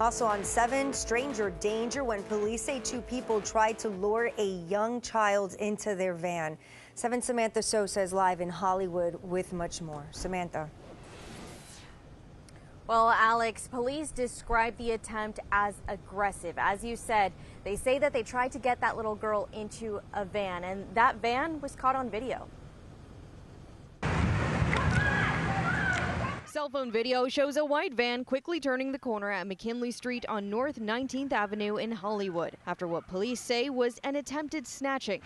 Also on 7, stranger danger when police say two people tried to lure a young child into their van. 7 Samantha Sosa is live in Hollywood with much more. Samantha. Well, Alex, police describe the attempt as aggressive. As you said, they say that they tried to get that little girl into a van, and that van was caught on video. Cell phone video shows a white van quickly turning the corner at McKinley Street on North 19th Avenue in Hollywood after what police say was an attempted snatching.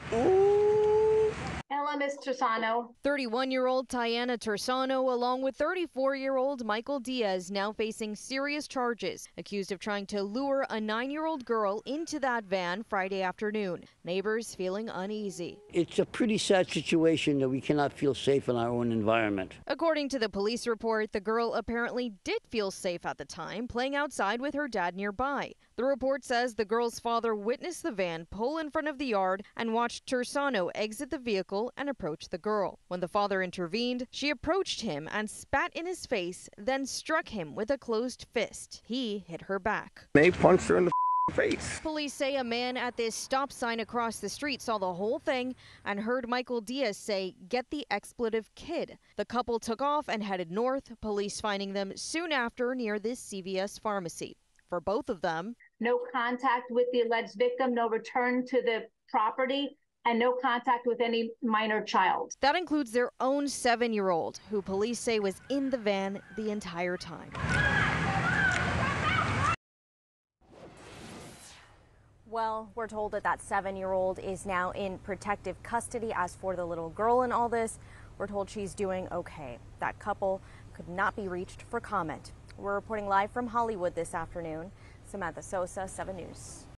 Ella Miss Tersano. 31 year old Tiana Tersano, along with 34 year old Michael Diaz, now facing serious charges, accused of trying to lure a nine year old girl into that van Friday afternoon. Neighbors feeling uneasy. It's a pretty sad situation that we cannot feel safe in our own environment. According to the police report, the girl apparently did feel safe at the time, playing outside with her dad nearby. The report says the girl's father witnessed the van pull in front of the yard and watched Tersano exit the vehicle and approach the girl. When the father intervened, she approached him and spat in his face, then struck him with a closed fist. He hit her back. They punched her in the face. Police say a man at this stop sign across the street saw the whole thing and heard Michael Diaz say, Get the expletive kid. The couple took off and headed north, police finding them soon after near this CVS pharmacy. For both of them, No contact with the alleged victim, no return to the property, and no contact with any minor child. that includes their own seven year old, who police say was in the van the entire time. Well, we're told that that seven year old is now in protective custody. As for the little girl in all this, we're told she's doing okay. That couple could not be reached for comment. We're reporting live from Hollywood this afternoon. Samantha Sosa, 7 News.